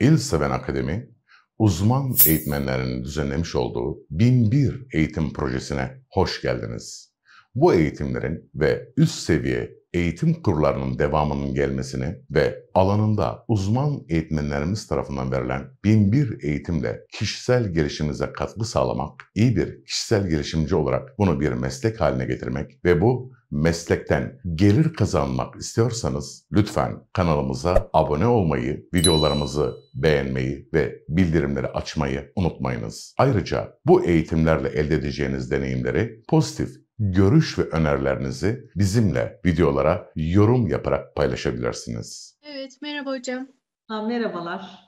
İl Seven Akademi, uzman eğitmenlerin düzenlemiş olduğu 1001 eğitim projesine hoş geldiniz. Bu eğitimlerin ve üst seviye eğitim kurlarının devamının gelmesini ve alanında uzman eğitmenlerimiz tarafından verilen 1001 eğitimle kişisel gelişiminize katkı sağlamak, iyi bir kişisel gelişimci olarak bunu bir meslek haline getirmek ve bu meslekten gelir kazanmak istiyorsanız lütfen kanalımıza abone olmayı, videolarımızı beğenmeyi ve bildirimleri açmayı unutmayınız. Ayrıca bu eğitimlerle elde edeceğiniz deneyimleri pozitif görüş ve önerilerinizi bizimle videolara yorum yaparak paylaşabilirsiniz. Evet, merhaba hocam. Ha, merhabalar.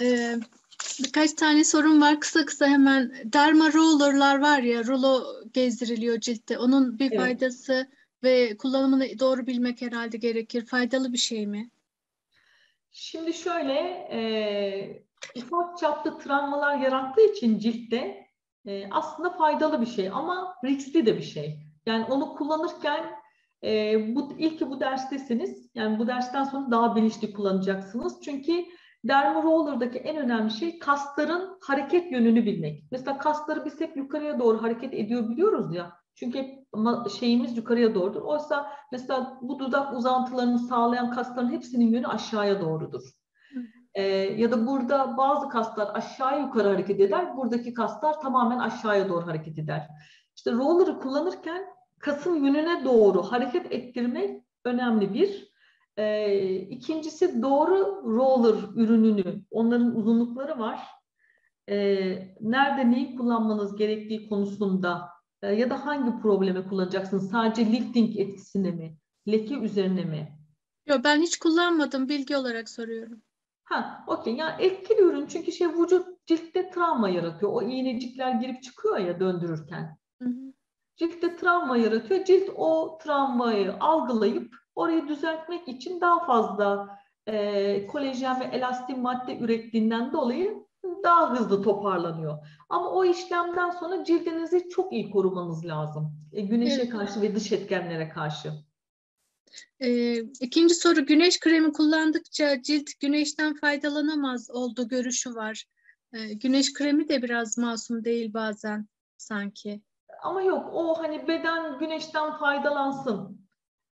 Ee, birkaç tane sorun var. Kısa kısa hemen derma rollerlar var ya, rulo gezdiriliyor ciltte. Onun bir Evet. faydası ve kullanımını doğru bilmek herhalde gerekir. Faydalı bir şey mi? Şimdi şöyle e, ufak çaplı travmalar yarattığı için ciltte e, aslında faydalı bir şey ama riskli de bir şey. Yani onu kullanırken e, bu ilk ki bu derstesiniz. Yani bu dersten sonra daha bilinçli kullanacaksınız. Çünkü derma roller'daki en önemli şey kasların hareket yönünü bilmek. Mesela kasları biz hep yukarıya doğru hareket ediyor biliyoruz ya. Çünkü hep şeyimiz yukarıya doğrudur. Oysa mesela bu dudak uzantılarını sağlayan kasların hepsinin yönü aşağıya doğrudur. Ee, ya da burada bazı kaslar aşağı yukarı hareket eder. Buradaki kaslar tamamen aşağıya doğru hareket eder. İşte roller'ı kullanırken kasın yönüne doğru hareket ettirmek önemli bir. Ee, ikincisi doğru roller ürününü, onların uzunlukları var. Ee, nerede neyi kullanmanız gerektiği konusunda e, ya da hangi probleme kullanacaksınız? Sadece lifting etkisine mi? Leke üzerine mi? Yok ben hiç kullanmadım. Bilgi olarak soruyorum. Ha, okey. Yani etkili ürün çünkü şey vücut ciltte travma yaratıyor. O iğnecikler girip çıkıyor ya döndürürken. Hı hı. Ciltte travma yaratıyor. Cilt o travmayı algılayıp orayı düzeltmek için daha fazla e, kolajen ve elastin madde ürettiğinden dolayı daha hızlı toparlanıyor. Ama o işlemden sonra cildinizi çok iyi korumanız lazım. E, güneşe Evet. karşı ve dış etkenlere karşı. Ee, ikinci soru güneş kremi kullandıkça cilt güneşten faydalanamaz olduğu görüşü var. Ee, güneş kremi de biraz masum değil bazen sanki. Ama yok o hani beden güneşten faydalansın.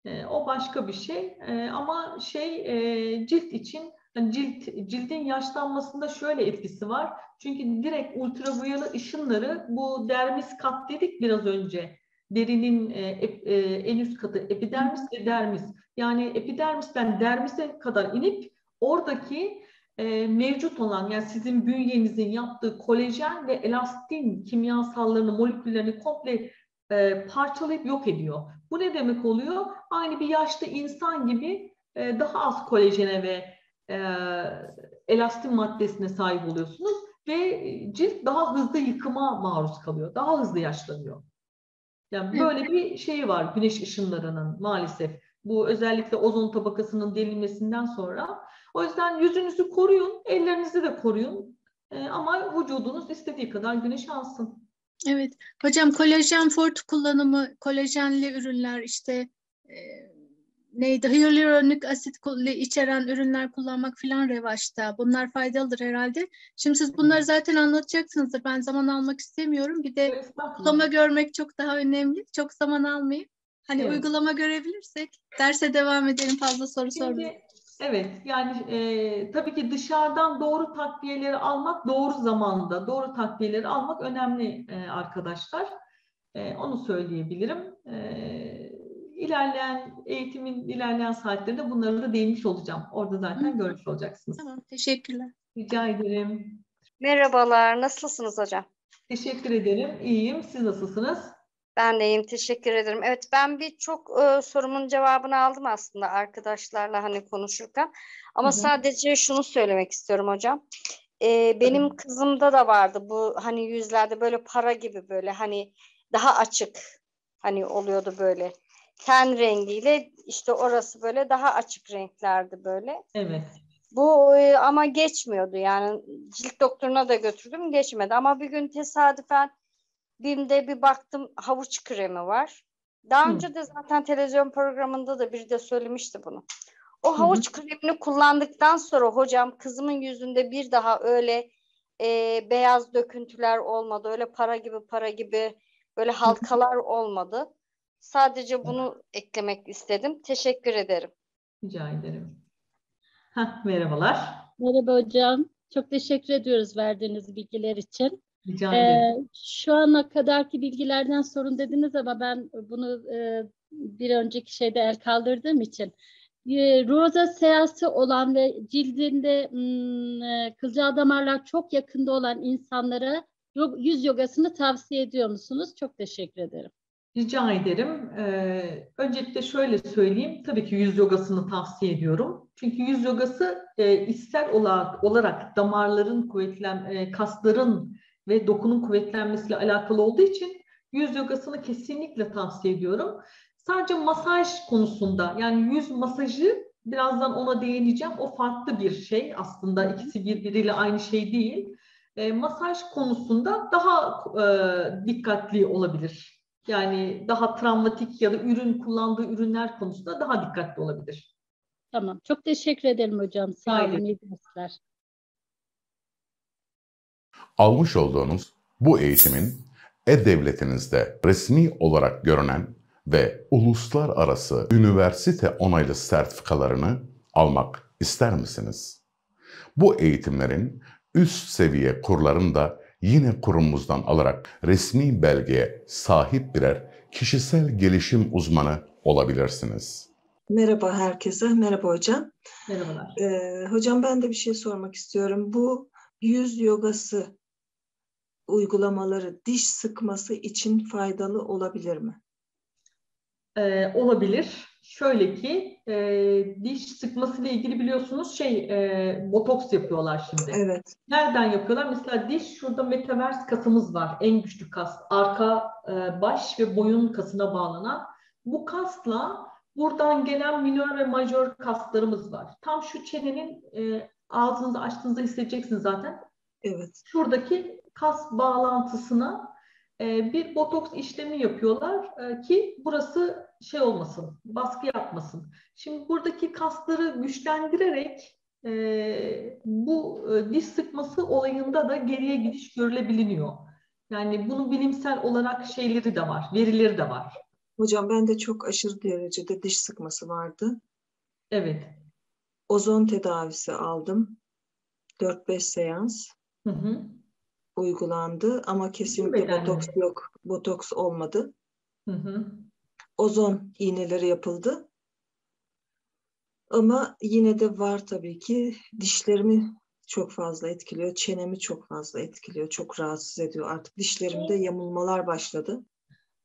E, o başka bir şey. E, ama şey e, cilt için cilt cildin yaşlanmasında şöyle etkisi var. Çünkü direkt ultraviyole ışınları bu dermis kat dedik biraz önce. Derinin e, e, en üst katı epidermis ve dermis. Yani epidermisten dermise kadar inip oradaki mevcut olan yani sizin bünyenizin yaptığı kolajen ve elastin kimyasallarını, moleküllerini komple parçalayıp yok ediyor. Bu ne demek oluyor? Aynı bir yaşlı insan gibi e, daha az kolajene ve e, elastin maddesine sahip oluyorsunuz ve cilt daha hızlı yıkıma maruz kalıyor. Daha hızlı yaşlanıyor. Yani böyle bir şey var güneş ışınlarının maalesef. Bu özellikle ozon tabakasının delinmesinden sonra. O yüzden yüzünüzü koruyun, ellerinizi de koruyun. E, ama vücudunuz istediği kadar güneş alsın. Evet. Hocam kolajen fort kullanımı, kolajenli ürünler işte e, neydi? Hyaluronik asit içeren ürünler kullanmak filan revaçta. Bunlar faydalıdır herhalde. Şimdi siz bunları zaten anlatacaksınızdır. Ben zaman almak istemiyorum. Bir de uygulama görmek çok daha önemli. Çok zaman almayayım. Hani Evet. uygulama görebilirsek derse devam edelim fazla soru sormayayım. Evet yani e, tabii ki dışarıdan doğru takviyeleri almak doğru zamanda doğru takviyeleri almak önemli e, arkadaşlar. E, onu söyleyebilirim. E, ilerleyen eğitimin ilerleyen saatlerinde bunları da değinmiş olacağım. Orada zaten Hı. görmüş olacaksınız. Tamam, teşekkürler. Rica ederim. Merhabalar, nasılsınız hocam? Teşekkür ederim. İyiyim. Siz nasılsınız? Ben de iyiyim, teşekkür ederim. Evet, ben birçok e, sorumun cevabını aldım aslında arkadaşlarla hani konuşurken. Ama Hı hı. sadece şunu söylemek istiyorum hocam. E, benim Tabii. kızımda da vardı bu hani yüzlerde böyle para gibi böyle hani daha açık hani oluyordu böyle. Ten rengiyle işte orası böyle daha açık renklerdi böyle. Evet. Bu e, ama geçmiyordu yani cilt doktoruna da götürdüm geçmedi ama bir gün tesadüfen BİM'de bir baktım havuç kremi var. Daha Hı. önce de zaten televizyon programında da biri de söylemişti bunu. O havuç kremini kullandıktan sonra hocam kızımın yüzünde bir daha öyle e, beyaz döküntüler olmadı. Öyle para gibi para gibi böyle halkalar olmadı. Sadece bunu eklemek istedim. Teşekkür ederim. Rica ederim. Heh, merhabalar. Merhaba hocam. Çok teşekkür ediyoruz verdiğiniz bilgiler için. Rica ederim. Ee, şu ana kadarki bilgilerden sorun dediniz ama ben bunu e, bir önceki şeyde el kaldırdığım için e, roza seansı olan ve cildinde hmm, e, kılcal damarlar çok yakında olan insanlara yüz yogasını tavsiye ediyor musunuz? Çok teşekkür ederim. Rica ederim. Ee, öncelikle şöyle söyleyeyim. Tabii ki yüz yogasını tavsiye ediyorum. Çünkü yüz yogası e, içsel olarak, olarak damarların kuvvetlen, e, kasların ve dokunun kuvvetlenmesiyle alakalı olduğu için yüz yogasını kesinlikle tavsiye ediyorum. Sadece masaj konusunda yani yüz masajı birazdan ona değineceğim. O farklı bir şey aslında. ikisi birbiriyle aynı şey değil. E, masaj konusunda daha e, dikkatli olabilir. Yani daha travmatik ya da ürün kullandığı ürünler konusunda daha dikkatli olabilir. Tamam. Çok teşekkür ederim hocam. Sağ olun. İyi dersler. Almış olduğunuz bu eğitimin e-devletinizde resmi olarak görünen ve uluslararası üniversite onaylı sertifikalarını almak ister misiniz? Bu eğitimlerin üst seviye kurlarını da yine kurumumuzdan alarak resmi belgeye sahip birer kişisel gelişim uzmanı olabilirsiniz. Merhaba herkese, merhaba hocam. Merhabalar. Ee, hocam ben de bir şey sormak istiyorum. Bu yüz yogası uygulamaları diş sıkması için faydalı olabilir mi? Ee, olabilir. Şöyle ki e, diş sıkması ile ilgili biliyorsunuz şey e, botoks yapıyorlar şimdi. Evet, Nereden yapıyorlar? Mesela diş şurada metavers kasımız var. En güçlü kas. Arka e, baş ve boyun kasına bağlanan. Bu kasla buradan gelen minör ve majör kaslarımız var. Tam şu çenenin e, ağzınızı açtığınızda hissedeceksiniz zaten. evet. Şuradaki kas bağlantısına e, bir botoks işlemi yapıyorlar e, ki burası şey olmasın, baskı yapmasın. Şimdi buradaki kasları güçlendirerek e, bu e, diş sıkması olayında da geriye gidiş görülebiliniyor. Yani bunun bilimsel olarak şeyleri de var, verileri de var. Hocam ben de çok aşırı derecede diş sıkması vardı. Evet. Ozon tedavisi aldım. 4-5 seans Hı hı. Uygulandı ama kesinlikle bedenli. botoks yok. Botoks olmadı. Hı hı. Ozon iğneleri yapıldı. Ama yine de var tabii ki dişlerimi çok fazla etkiliyor, çenemi çok fazla etkiliyor, çok rahatsız ediyor. Artık dişlerimde yamulmalar başladı.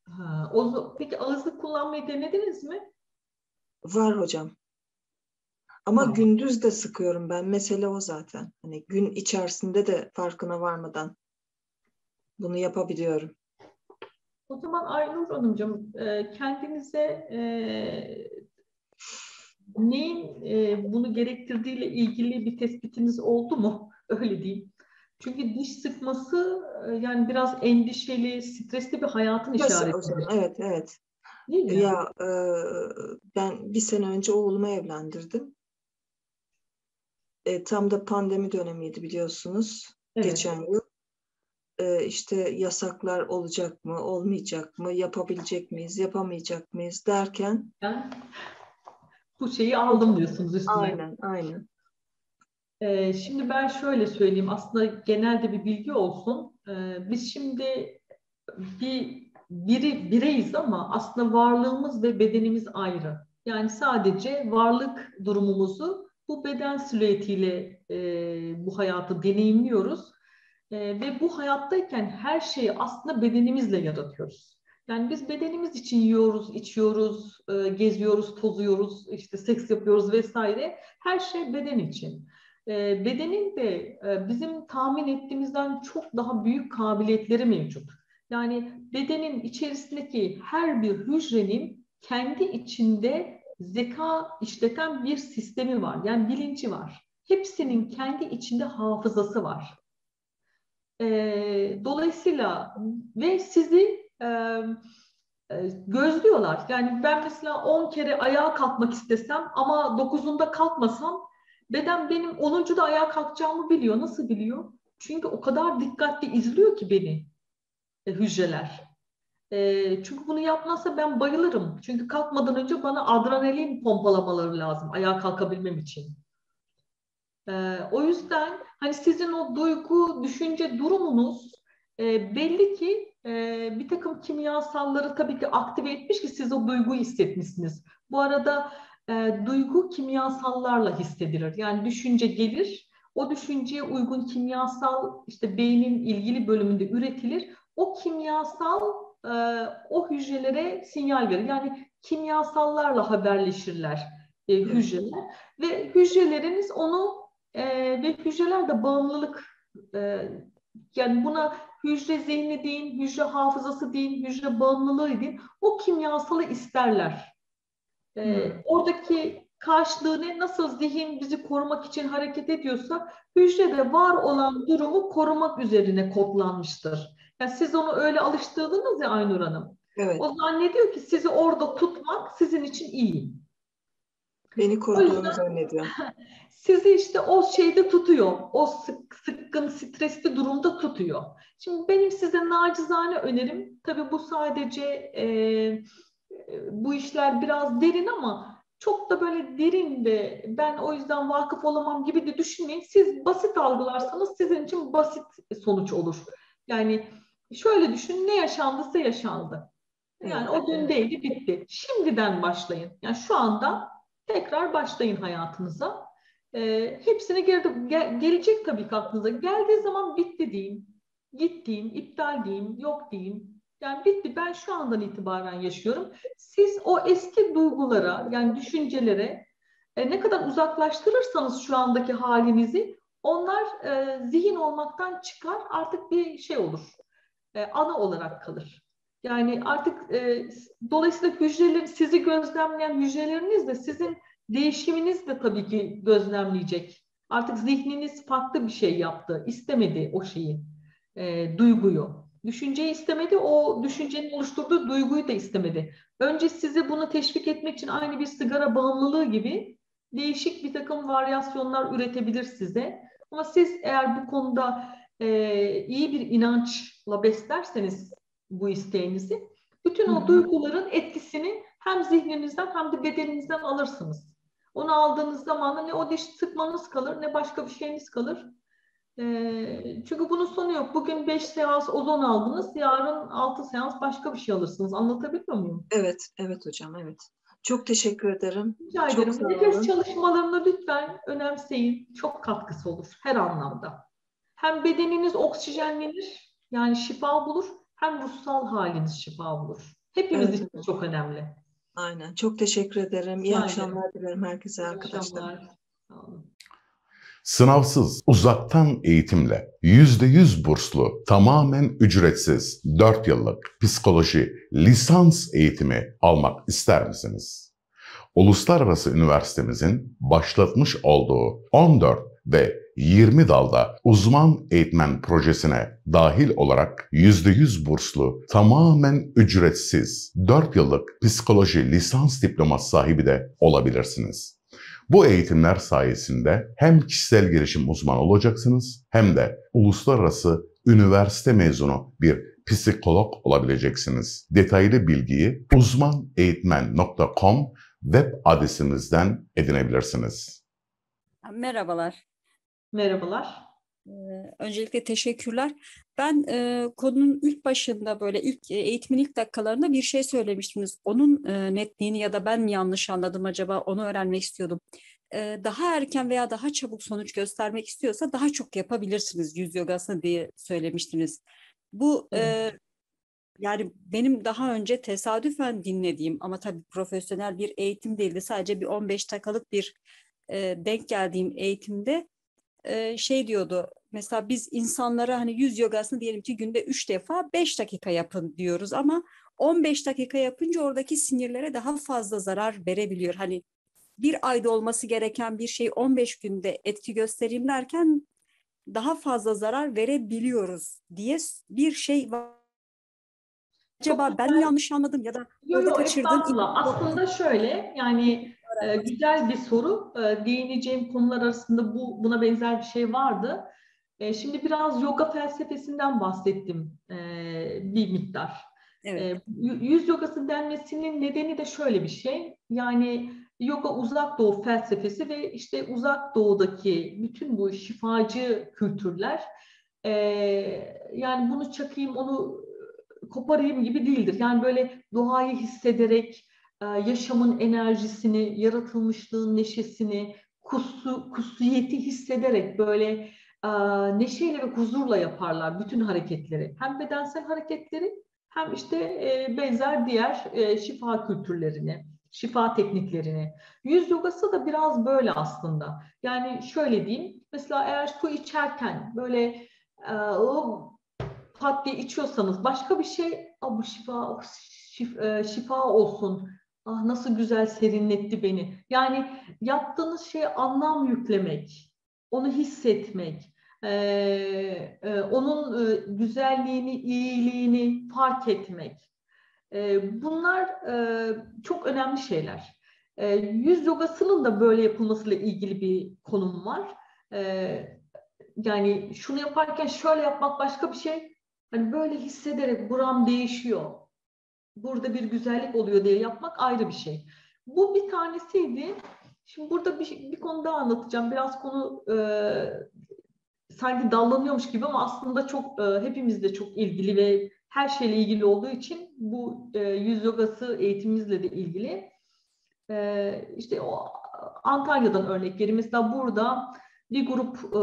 Ha, o, peki ağızlık kullanmayı denediniz mi? Var hocam. Ama Tamam. gündüz de sıkıyorum ben. Mesele o zaten. Hani gün içerisinde de farkına varmadan bunu yapabiliyorum. O zaman Aynur Hanımcığım e, kendinize e, neyin e, bunu gerektirdiğiyle ilgili bir tespitiniz oldu mu? Öyle diyeyim. Çünkü diş sıkması e, yani biraz endişeli, stresli bir hayatın işareti. Evet, evet. Değil mi? Ya e, ben bir sene önce oğlumu evlendirdim. E, tam da pandemi dönemiydi biliyorsunuz. Evet. Geçen yıl. E, işte yasaklar olacak mı, olmayacak mı, yapabilecek miyiz, yapamayacak mıyız derken bu şeyi aldım diyorsunuz üstüne. aynen, aynen. Ee, şimdi ben şöyle söyleyeyim. Aslında genelde bir bilgi olsun. Ee, biz şimdi bir biri bireyiz ama aslında varlığımız ve bedenimiz ayrı. Yani sadece varlık durumumuzu bu beden silüetiyle e, bu hayatı deneyimliyoruz. E, ve bu hayattayken her şeyi aslında bedenimizle yaratıyoruz. Yani biz bedenimiz için yiyoruz, içiyoruz, e, geziyoruz, tozuyoruz, işte seks yapıyoruz vesaire. Her şey beden için. E, bedenin de e, bizim tahmin ettiğimizden çok daha büyük kabiliyetleri mevcut. Yani bedenin içerisindeki her bir hücrenin kendi içinde zeka işleten bir sistemi var. Yani bilinci var. Hepsinin kendi içinde hafızası var. E, dolayısıyla ve sizi e, gözlüyorlar. Yani ben mesela 10 kere ayağa kalkmak istesem ama 9'unda kalkmasam beden benim 10'da ayağa kalkacağımı biliyor. Nasıl biliyor? Çünkü o kadar dikkatli izliyor ki beni e, hücreler. E, çünkü bunu yapmazsa ben bayılırım. Çünkü kalkmadan önce bana adrenalin pompalamaları lazım ayağa kalkabilmem için. E, o yüzden hani sizin o duygu, düşünce durumunuz e, belli ki e, bir takım kimyasalları tabii ki aktive etmiş ki siz o duyguyu hissetmişsiniz. Bu arada e, duygu kimyasallarla hissedilir. Yani düşünce gelir, o düşünceye uygun kimyasal işte beynin ilgili bölümünde üretilir. O kimyasal e, o hücrelere sinyal verir. Yani kimyasallarla haberleşirler e, hücreler ve hücreleriniz onu e, ve hücreler de bağımlılık e, yani buna hücre zihni deyin, hücre hafızası deyin, hücre bağımlılığı deyin. O kimyasalı isterler. Ee, hmm. Oradaki karşılığı ne? Nasıl zihin bizi korumak için hareket ediyorsa hücrede var olan durumu korumak üzerine kodlanmıştır. Yani siz onu öyle alıştırdınız ya Aynur Hanım. Evet. O zannediyor ki sizi orada tutmak sizin için iyi. Beni koruduğunu zannediyor. Sizi işte o şeyde tutuyor. O sık, sıkkın, stresli durumda tutuyor. Şimdi benim size nacizane önerim, tabii bu sadece e, bu işler biraz derin ama çok da böyle derin de ben o yüzden vakıf olamam gibi de düşünmeyin. Siz basit algılarsanız sizin için basit sonuç olur. Yani şöyle düşün ne yaşandıysa yaşandı. Yani o dün değildi bitti. Şimdiden başlayın. Yani şu anda tekrar başlayın hayatınıza. E, hepsini geride, gel, gelecek tabii ki aklınıza. Geldiği zaman bitti deyin. Git deyin, iptal deyin, yok deyin. Yani bitti ben şu andan itibaren yaşıyorum. Siz o eski duygulara yani düşüncelere e, ne kadar uzaklaştırırsanız şu andaki halinizi onlar e, zihin olmaktan çıkar artık bir şey olur. E, ana olarak kalır. Yani artık e, dolayısıyla hücreler sizi gözlemleyen hücreleriniz de sizin değişiminiz de tabii ki gözlemleyecek. Artık zihniniz farklı bir şey yaptı. istemedi o şeyi, e, duyguyu. Düşünceyi istemedi, o düşüncenin oluşturduğu duyguyu da istemedi. Önce sizi bunu teşvik etmek için aynı bir sigara bağımlılığı gibi değişik bir takım varyasyonlar üretebilir size. Ama siz eğer bu konuda e, iyi bir inançla beslerseniz bu isteğinizi, bütün o duyguların etkisini hem zihninizden hem de bedeninizden alırsınız. Onu aldığınız zaman ne o diş sıkmanız kalır ne başka bir şeyiniz kalır. E, çünkü bunun sonu yok. Bugün 5 seans ozon aldınız, yarın 6 seans başka bir şey alırsınız. Anlatabiliyor muyum? Evet, evet hocam, evet. Çok teşekkür ederim. Rica Çok ederim. Nefes çalışmalarını lütfen önemseyin. Çok katkısı olur her anlamda. Hem bedeniniz oksijenlenir, yani şifa bulur, hem ruhsal haliniz şifa bulur. Hepimiz evet. için çok önemli. Aynen. Çok teşekkür ederim. İyi Aynen. akşamlar dilerim herkese İyi arkadaşlar. Akşamlar. Sınavsız, uzaktan eğitimle %100 burslu, tamamen ücretsiz 4 yıllık psikoloji lisans eğitimi almak ister misiniz? Uluslararası Üniversitemizin başlatmış olduğu 14 ve 20 dalda uzman eğitmen projesine dahil olarak %100 burslu, tamamen ücretsiz 4 yıllık psikoloji lisans diploması sahibi de olabilirsiniz. Bu eğitimler sayesinde hem kişisel gelişim uzmanı olacaksınız hem de uluslararası üniversite mezunu bir psikolog olabileceksiniz. Detaylı bilgiyi uzmaneğitmen.com web adresimizden edinebilirsiniz. Merhabalar. Merhabalar. Ee, öncelikle teşekkürler. Ben e, konunun ilk başında böyle ilk e, eğitimin ilk dakikalarında bir şey söylemiştiniz. Onun e, netliğini ya da ben mi yanlış anladım acaba onu öğrenmek istiyordum. E, daha erken veya daha çabuk sonuç göstermek istiyorsa daha çok yapabilirsiniz yüz yogasını diye söylemiştiniz. Bu e, yani benim daha önce tesadüfen dinlediğim ama tabii profesyonel bir eğitim değildi. Sadece bir 15 dakikalık bir e, denk geldiğim eğitimde e, şey diyordu mesela biz insanlara hani yüz yogasını diyelim ki günde üç defa beş dakika yapın diyoruz ama 15 dakika yapınca oradaki sinirlere daha fazla zarar verebiliyor. Hani bir ayda olması gereken bir şey 15 günde etki göstereyim derken daha fazla zarar verebiliyoruz diye bir şey var. acaba ben yanlış anladım ya da yok kaçırdığım estağfurullah. Aslında şöyle yani e, güzel bir soru. E, değineceğim konular arasında bu buna benzer bir şey vardı. E, şimdi biraz yoga felsefesinden bahsettim e, bir miktar. Evet. E, yüz yogası denmesinin nedeni de şöyle bir şey. Yani yoga uzak doğu felsefesi ve işte uzak doğudaki bütün bu şifacı kültürler e, yani bunu çakayım onu koparayım gibi değildir. Yani böyle doğayı hissederek yaşamın enerjisini, yaratılmışlığın neşesini, kusu, kusuyeti hissederek böyle e, neşeyle ve huzurla yaparlar bütün hareketleri. Hem bedensel hareketleri hem işte e, benzer diğer şifa kültürlerini, şifa tekniklerini. Yüz yogası da biraz böyle aslında. Yani şöyle diyeyim, mesela eğer su içerken böyle pat diye içiyorsanız başka bir şey bu şifa, şifa olsun ah nasıl güzel serinletti beni. Yani yaptığınız şeye anlam yüklemek onu hissetmek e, e, onun e, güzelliğini iyiliğini fark etmek e, bunlar e, çok önemli şeyler. E, yüz yogasının da böyle yapılmasıyla ilgili bir konum var. E, yani şunu yaparken şöyle yapmak başka bir şey. Hani böyle hissederek buram değişiyor. Burada bir güzellik oluyor diye yapmak ayrı bir şey. Bu bir tanesiydi. Şimdi burada bir, bir konu daha anlatacağım. Biraz konu e, sanki dallanıyormuş gibi ama aslında çok e, hepimizle çok ilgili ve her şeyle ilgili olduğu için bu e, yüz yogası eğitimimizle de ilgili. E, işte o Antalya'dan örnek vereyim. Mesela burada bir grup e,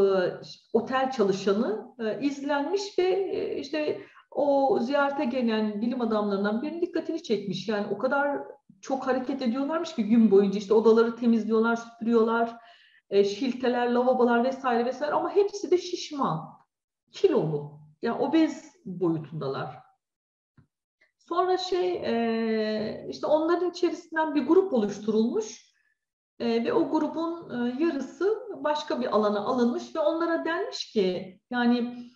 otel çalışanı e, izlenmiş ve e, işte o ziyarete gelen bilim adamlarından birinin dikkatini çekmiş. Yani o kadar çok hareket ediyorlarmış ki gün boyunca işte odaları temizliyorlar, süpürüyorlar, e, şilteler, lavabolar vesaire vesaire ama hepsi de şişman, kilolu. Yani obez boyutundalar. Sonra şey e, işte onların içerisinden bir grup oluşturulmuş e, ve o grubun e, yarısı başka bir alana alınmış ve onlara denmiş ki yani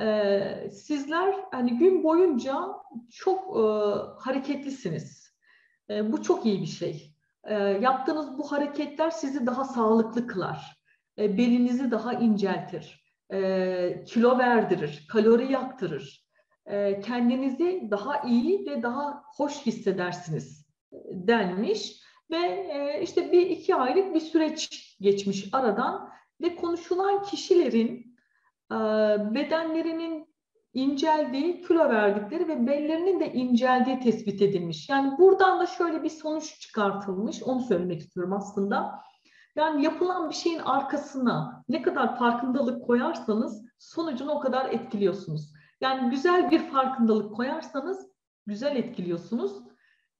e, sizler hani gün boyunca çok e, hareketlisiniz. E, bu çok iyi bir şey. E, yaptığınız bu hareketler sizi daha sağlıklı kılar. E, belinizi daha inceltir. E, kilo verdirir, kalori yaktırır. E, kendinizi daha iyi ve daha hoş hissedersiniz denmiş. Ve e, işte bir iki aylık bir süreç geçmiş aradan ve konuşulan kişilerin e, bedenlerinin inceldiği, kilo verdikleri ve bellerinin de inceldiği tespit edilmiş. Yani buradan da şöyle bir sonuç çıkartılmış, onu söylemek istiyorum aslında. Yani yapılan bir şeyin arkasına ne kadar farkındalık koyarsanız sonucunu o kadar etkiliyorsunuz. Yani güzel bir farkındalık koyarsanız güzel etkiliyorsunuz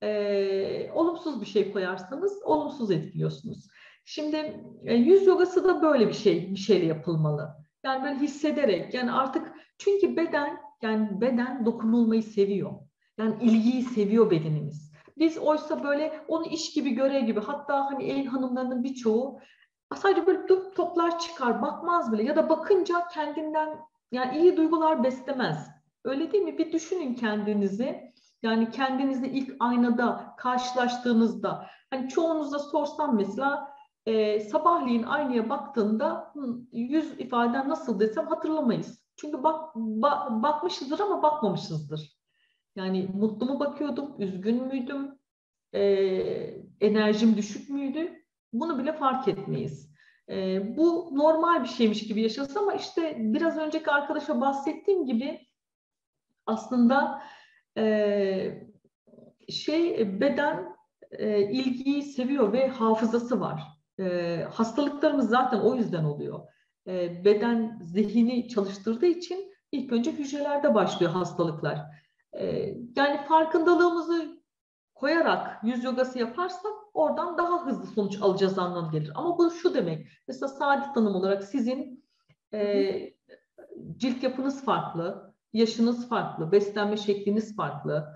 e, olumsuz bir şey koyarsanız olumsuz etkiliyorsunuz. Şimdi e, yüz yogası da böyle bir şey, bir şeyle yapılmalı. Yani böyle hissederek, yani artık çünkü beden, yani beden dokunulmayı seviyor. Yani ilgiyi seviyor bedenimiz. Biz oysa böyle onu iş gibi, görev gibi, hatta hani el hanımlarının birçoğu sadece böyle toplar çıkar, bakmaz bile ya da bakınca kendinden yani iyi duygular beslemez. Öyle değil mi? Bir düşünün kendinizi. Yani kendinizi ilk aynada karşılaştığınızda hani çoğunuza sorsam mesela e, sabahleyin aynaya baktığında yüz ifaden nasıl desem hatırlamayız. Çünkü bak, ba, bakmışızdır ama bakmamışızdır. Yani mutlu mu bakıyordum, üzgün müydüm, e, enerjim düşük müydü? Bunu bile fark etmeyiz. E, bu normal bir şeymiş gibi yaşasın ama işte biraz önceki arkadaşa bahsettiğim gibi aslında e, şey beden e, ilgiyi seviyor ve hafızası var. E, hastalıklarımız zaten o yüzden oluyor. E, beden zihni çalıştırdığı için ilk önce hücrelerde başlıyor hastalıklar. E, yani farkındalığımızı koyarak yüz yogası yaparsak oradan daha hızlı sonuç alacağız anlamı gelir. Ama bu şu demek. Mesela Saadet Hanım olarak sizin e, cilt yapınız farklı, yaşınız farklı, beslenme şekliniz farklı,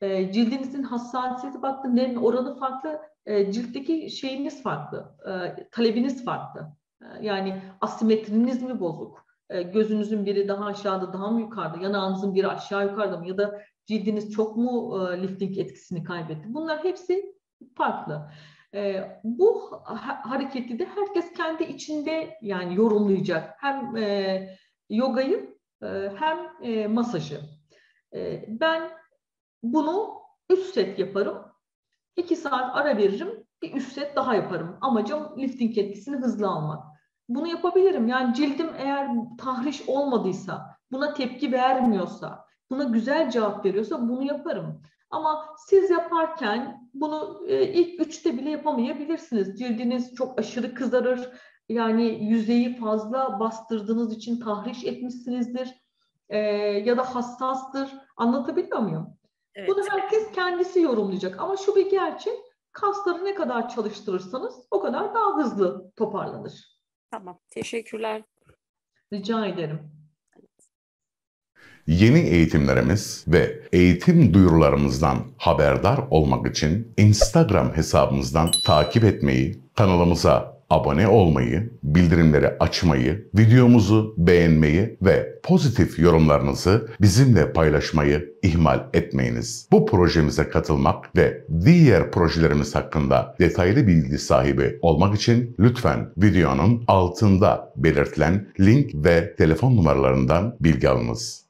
e, cildinizin hassasiyeti baktı, nem oranı farklı, e, ciltteki şeyiniz farklı, e, talebiniz farklı. E, yani asimetriniz mi bozuk? E, gözünüzün biri daha aşağıda, daha mı yukarıda? Yanağınızın biri aşağı yukarıda mı? Ya da Cildiniz çok mu e, lifting etkisini kaybetti? Bunlar hepsi farklı. E, bu ha- hareketi de herkes kendi içinde yani yorumlayacak. Hem e, yogayı e, hem e, masajı. E, ben bunu üst set yaparım. İki saat ara veririm. Bir üst set daha yaparım. Amacım lifting etkisini hızlı almak. Bunu yapabilirim. Yani cildim eğer tahriş olmadıysa, buna tepki vermiyorsa, buna güzel cevap veriyorsa bunu yaparım. Ama siz yaparken bunu e, ilk üçte bile yapamayabilirsiniz. Cildiniz çok aşırı kızarır. Yani yüzeyi fazla bastırdığınız için tahriş etmişsinizdir. E, ya da hassastır. Anlatabiliyor muyum? Evet. Bunu herkes kendisi yorumlayacak. Ama şu bir gerçek, kasları ne kadar çalıştırırsanız o kadar daha hızlı toparlanır. Tamam. Teşekkürler. Rica ederim. Yeni eğitimlerimiz ve eğitim duyurularımızdan haberdar olmak için Instagram hesabımızdan takip etmeyi, kanalımıza abone olmayı, bildirimleri açmayı, videomuzu beğenmeyi ve pozitif yorumlarınızı bizimle paylaşmayı ihmal etmeyiniz. Bu projemize katılmak ve diğer projelerimiz hakkında detaylı bilgi sahibi olmak için lütfen videonun altında belirtilen link ve telefon numaralarından bilgi alınız.